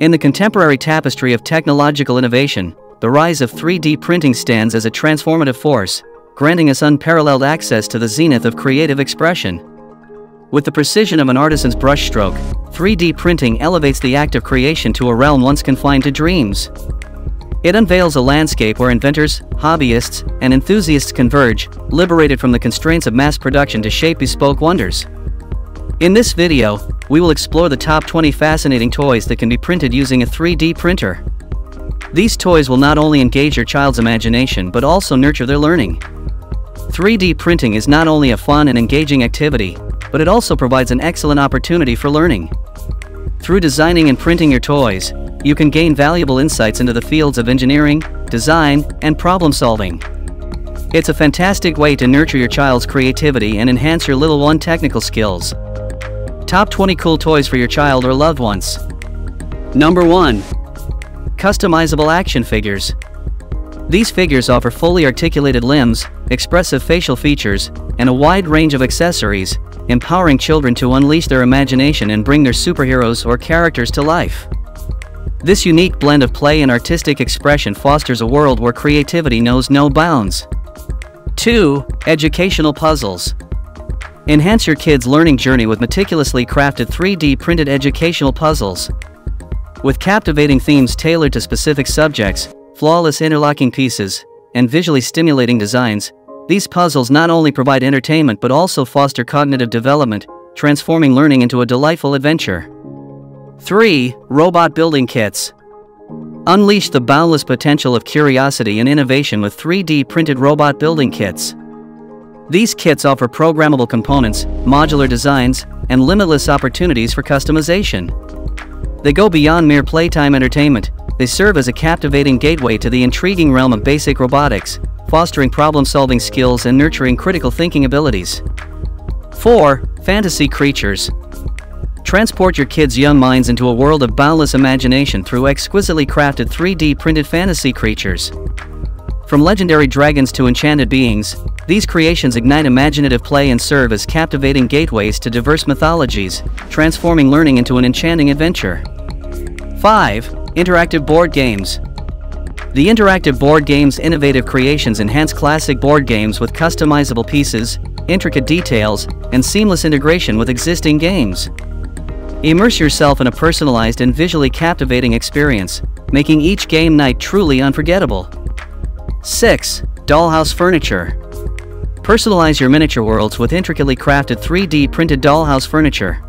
In the contemporary tapestry of technological innovation, the rise of 3D printing stands as a transformative force, granting us unparalleled access to the zenith of creative expression. With the precision of an artisan's brushstroke, 3D printing elevates the act of creation to a realm once confined to dreams. It unveils a landscape where inventors, hobbyists, and enthusiasts converge, liberated from the constraints of mass production to shape bespoke wonders. In this video, we will explore the top 20 fascinating toys that can be printed using a 3D printer. These toys will not only engage your child's imagination but also nurture their learning. 3D printing is not only a fun and engaging activity, but it also provides an excellent opportunity for learning. Through designing and printing your toys, you can gain valuable insights into the fields of engineering, design, and problem solving. It's a fantastic way to nurture your child's creativity and enhance your little one technical skills. Top 20 cool toys for your child or loved ones. Number 1. Customizable action figures. These figures offer fully articulated limbs, expressive facial features, and a wide range of accessories, empowering children to unleash their imagination and bring their superheroes or characters to life. This unique blend of play and artistic expression fosters a world where creativity knows no bounds. 2. Educational puzzles. Enhance your kids' learning journey with meticulously crafted 3D printed educational puzzles. With captivating themes tailored to specific subjects, flawless interlocking pieces, and visually stimulating designs, these puzzles not only provide entertainment but also foster cognitive development, transforming learning into a delightful adventure. 3. Robot Building Kits Unleash the boundless potential of curiosity and innovation with 3D printed robot building kits. These kits offer programmable components, modular designs, and limitless opportunities for customization. They go beyond mere playtime entertainment, they serve as a captivating gateway to the intriguing realm of basic robotics, fostering problem-solving skills and nurturing critical thinking abilities. 4. Fantasy Creatures Transport your kids' young minds into a world of boundless imagination through exquisitely crafted 3D printed fantasy creatures. From legendary dragons to enchanted beings, these creations ignite imaginative play and serve as captivating gateways to diverse mythologies, transforming learning into an enchanting adventure. 5. Interactive Board Games The interactive board game's innovative creations enhance classic board games with customizable pieces, intricate details, and seamless integration with existing games. Immerse yourself in a personalized and visually captivating experience, making each game night truly unforgettable. 6. Dollhouse Furniture Personalize your miniature worlds with intricately crafted 3D printed dollhouse furniture.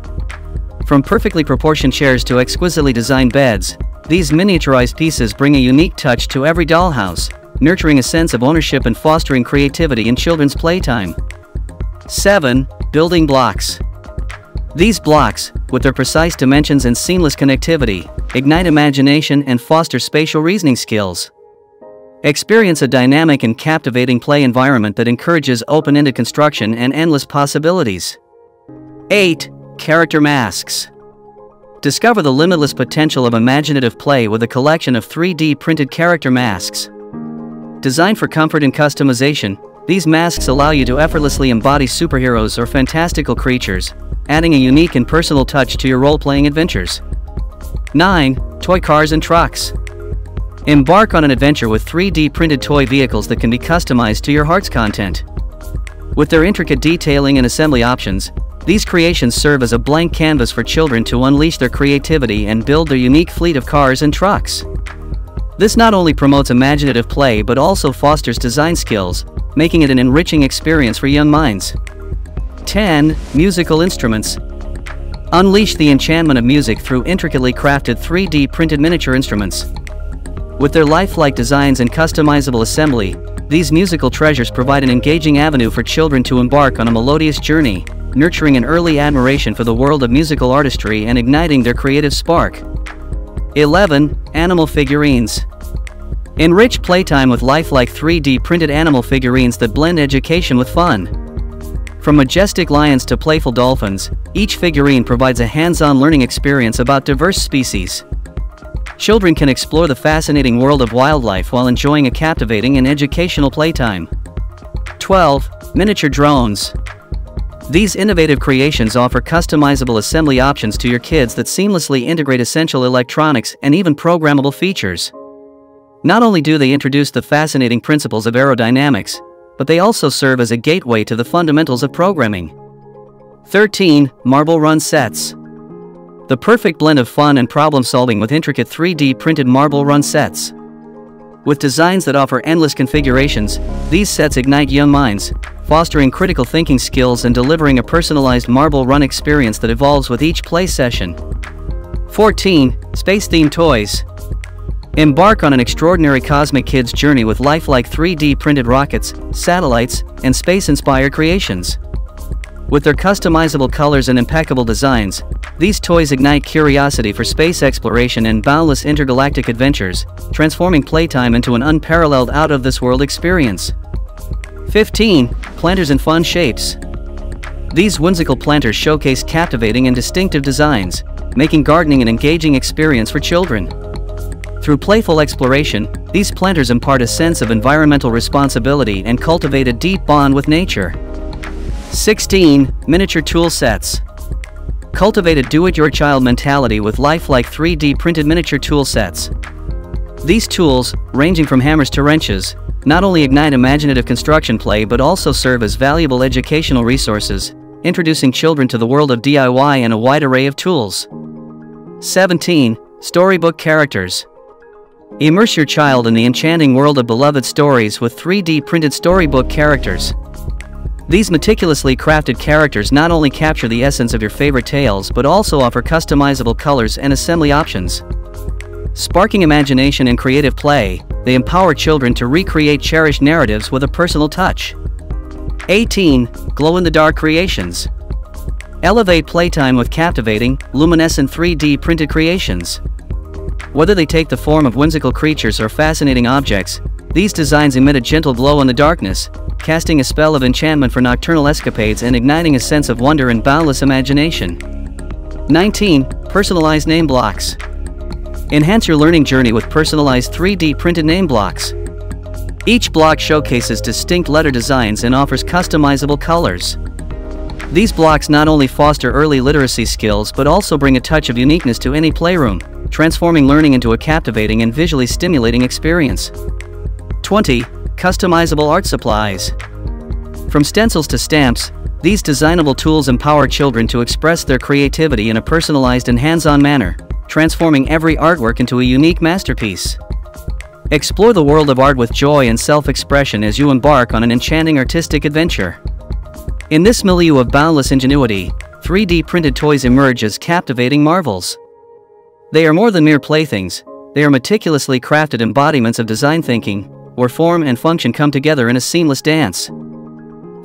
From perfectly proportioned chairs to exquisitely designed beds, these miniaturized pieces bring a unique touch to every dollhouse, nurturing a sense of ownership and fostering creativity in children's playtime. 7. Building Blocks These blocks, with their precise dimensions and seamless connectivity, ignite imagination and foster spatial reasoning skills. Experience a dynamic and captivating play environment that encourages open-ended construction and endless possibilities. 8. Character Masks Discover the limitless potential of imaginative play with a collection of 3D printed character masks. Designed for comfort and customization, these masks allow you to effortlessly embody superheroes or fantastical creatures, adding a unique and personal touch to your role-playing adventures. 9. Toy Cars and Trucks Embark on an adventure with 3D printed toy vehicles that can be customized to your heart's content. With their intricate detailing and assembly options, these creations serve as a blank canvas for children to unleash their creativity and build their unique fleet of cars and trucks. This not only promotes imaginative play but also fosters design skills, making it an enriching experience for young minds. 10. Musical Instruments Unleash the enchantment of music through intricately crafted 3D printed miniature instruments. With their lifelike designs and customizable assembly, these musical treasures provide an engaging avenue for children to embark on a melodious journey, nurturing an early admiration for the world of musical artistry and igniting their creative spark. 11. Animal Figurines Enrich playtime with lifelike 3D printed animal figurines that blend education with fun. From majestic lions to playful dolphins, each figurine provides a hands-on learning experience about diverse species. Children can explore the fascinating world of wildlife while enjoying a captivating and educational playtime. 12. Miniature Drones These innovative creations offer customizable assembly options to your kids that seamlessly integrate essential electronics and even programmable features. Not only do they introduce the fascinating principles of aerodynamics, but they also serve as a gateway to the fundamentals of programming. 13. Marble Run Sets The perfect blend of fun and problem solving with intricate 3D printed marble run sets. With designs that offer endless configurations, these sets ignite young minds, fostering critical thinking skills and delivering a personalized marble run experience that evolves with each play session. 14. Space-themed toys. Embark on an extraordinary cosmic kids journey with lifelike 3D printed rockets, satellites, and space-inspired creations. With their customizable colors and impeccable designs, these toys ignite curiosity for space exploration and boundless intergalactic adventures, transforming playtime into an unparalleled out-of-this-world experience. 15. Planters in fun shapes. These whimsical planters showcase captivating and distinctive designs, making gardening an engaging experience for children. Through playful exploration, these planters impart a sense of environmental responsibility and cultivate a deep bond with nature. 16. Miniature Tool Sets Cultivate a do-it-your-child mentality with lifelike 3D printed miniature tool sets. These tools, ranging from hammers to wrenches, not only ignite imaginative construction play but also serve as valuable educational resources, introducing children to the world of DIY and a wide array of tools. 17. Storybook Characters Immerse your child in the enchanting world of beloved stories with 3D printed storybook characters. These meticulously crafted characters not only capture the essence of your favorite tales but also offer customizable colors and assembly options. Sparking imagination and creative play, they empower children to recreate cherished narratives with a personal touch. 18. Glow-in-the-dark creations. Elevate playtime with captivating, luminescent 3D printed creations. Whether they take the form of whimsical creatures or fascinating objects, these designs emit a gentle glow in the darkness, casting a spell of enchantment for nocturnal escapades and igniting a sense of wonder and boundless imagination. 19. Personalized Name Blocks Enhance your learning journey with personalized 3D printed name blocks. Each block showcases distinct letter designs and offers customizable colors. These blocks not only foster early literacy skills but also bring a touch of uniqueness to any playroom, transforming learning into a captivating and visually stimulating experience. 20. Customizable art supplies. From stencils to stamps, these designable tools empower children to express their creativity in a personalized and hands-on manner, transforming every artwork into a unique masterpiece. Explore the world of art with joy and self-expression as you embark on an enchanting artistic adventure. In this milieu of boundless ingenuity, 3D printed toys emerge as captivating marvels. They are more than mere playthings, they are meticulously crafted embodiments of design thinking, where form and function come together in a seamless dance.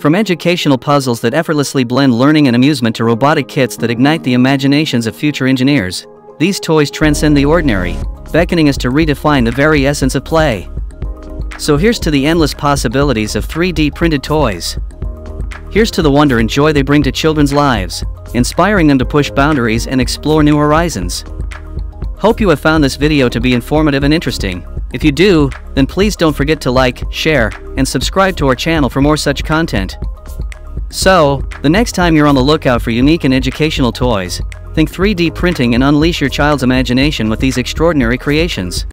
From educational puzzles that effortlessly blend learning and amusement to robotic kits that ignite the imaginations of future engineers, these toys transcend the ordinary, beckoning us to redefine the very essence of play. So here's to the endless possibilities of 3D printed toys. Here's to the wonder and joy they bring to children's lives, inspiring them to push boundaries and explore new horizons. Hope you have found this video to be informative and interesting. If you do, then please don't forget to like, share, and subscribe to our channel for more such content. So, the next time you're on the lookout for unique and educational toys, think 3D printing and unleash your child's imagination with these extraordinary creations.